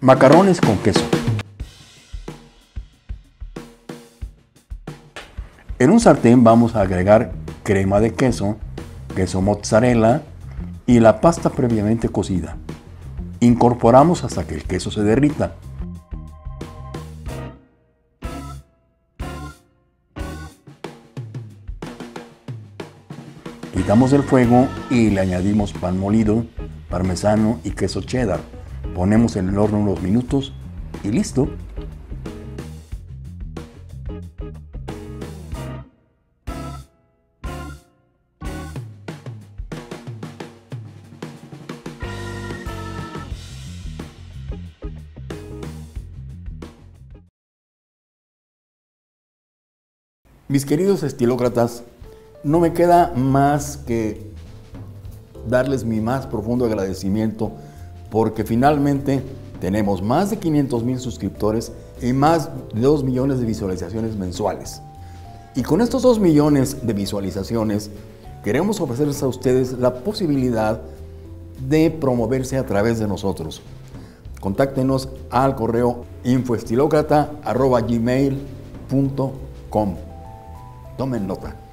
Macarrones con queso. En un sartén vamos a agregar crema de queso, queso mozzarella y la pasta previamente cocida. Incorporamos hasta que el queso se derrita. Quitamos del fuego y le añadimos pan molido, parmesano y queso cheddar. Ponemos en el horno unos minutos y listo. Mis queridos estilócratas, no me queda más que darles mi más profundo agradecimiento porque finalmente tenemos más de 500 mil suscriptores y más de 2 millones de visualizaciones mensuales. Y con estos 2 millones de visualizaciones queremos ofrecerles a ustedes la posibilidad de promoverse a través de nosotros. Contáctenos al correo infoestilocrata.gmail.com Tomen nota.